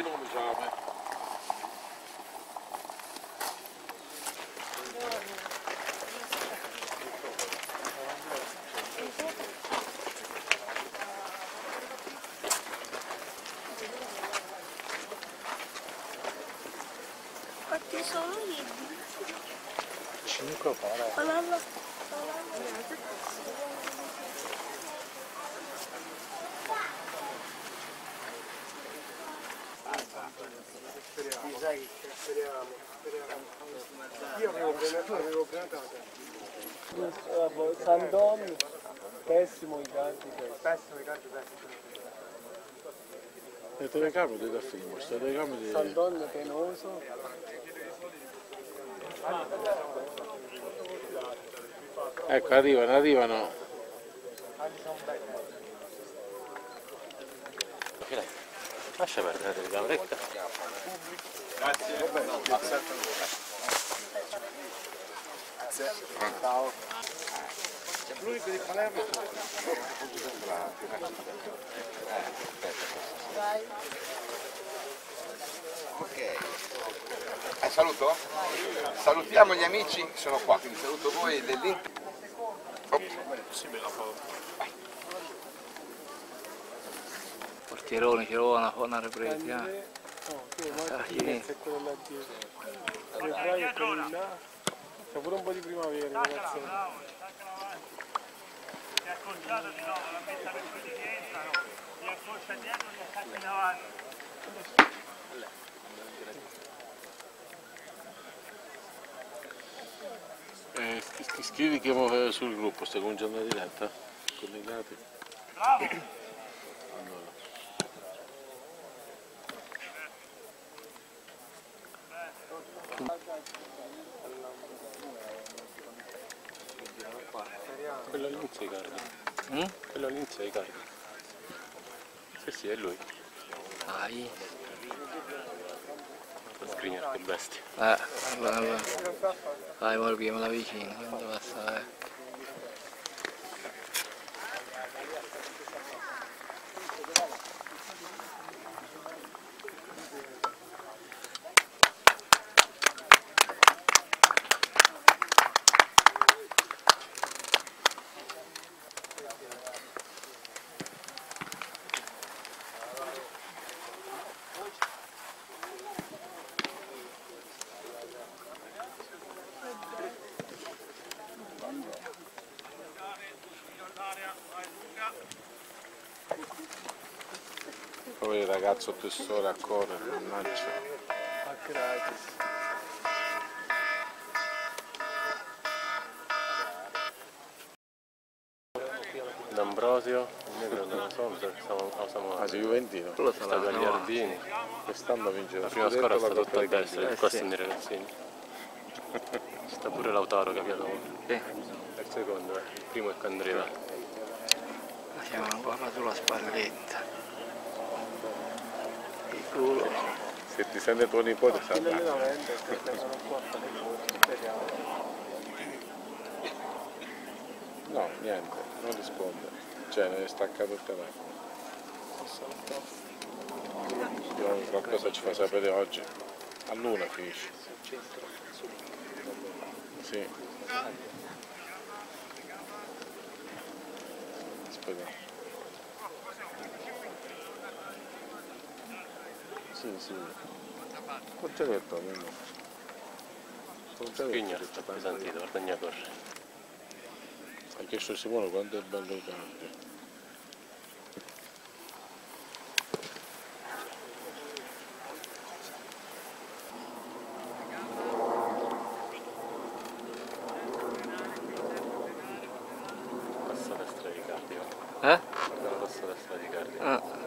Öyle olmuş abi. Ateş onu yedim. Şimdi kapağı. Allah Allah. Allah Allah. Speriamo, speriamo. Io avevo prenotato, avevo prenotato. Sandon, pessimo i cardi, pessimo i cardi, pessimo. Le telecamere da film, queste telecamere Sandon penoso. Ecco, arrivano, arrivano. Lascia perdere la telecamera, ecco. L'unico di Palermo Ok. Eh, saluto? Salutiamo gli amici, sono qua, quindi saluto voi dell'Inter. Portierone, una, una ripresa. eh. No, tu Ah, chi sì. è quello là dietro? Vedrai è quello là. C'è pure un po' di primavera, ragazzi. si è accorciato di nuovo, la metta per quelli che entrano, si accorcia dietro e si attacca in avanti. Eh, scrivi che mo- sul gruppo, stai cominciando la diretta? Collegati. Bravo! Quello all'inizio di carica. Mm? Quello all'inizio di carica. Sì, sì, è lui. Dai. Lo screener quel bestia. Eh, allora, allora. Vai, ora pigliamo la vicina, quando passa, eh. Poi il ragazzo tessore a correre, mannaggia. A gratis. D'Ambrosio, a. Ah, Juventino. Quello È sarà stato agli no. Ardini. Quest'anno vince La prima scudetto squadra e sta la tutta a destra, questo è dei ragazzini. Sta pure Lautaro capiato. Sì. È il secondo, eh. il primo è Candreva. Siamo ancora sulla spalletta. Il culo. Se ti sente tuo nipote sa speriamo. No, niente, non risponde. Cioè, ne è staccato il telefono. Qualcosa ci fa sapere oggi. A luna finisce. Sì. Aspetta. Sì, sì. Detto, almeno. Screener detto. sta pesantito, guarda ogni corre. Ha chiesto Simone quanto è bello il cambio. Passa a destra di cardio. Eh? Guarda la passa a destra di cardio. Ah.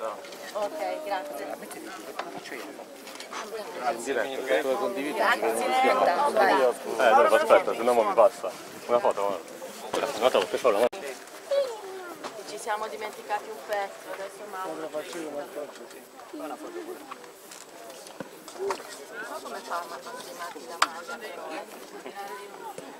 Ok, grazie. In diretta, se tu la condividi, Grazie. Eh, allora aspetta, se no mi passa. Una foto. Una foto, per favore. Ci siamo dimenticati un pezzo, adesso Mauro. Non so come fa a approssimati la maglia però. eh.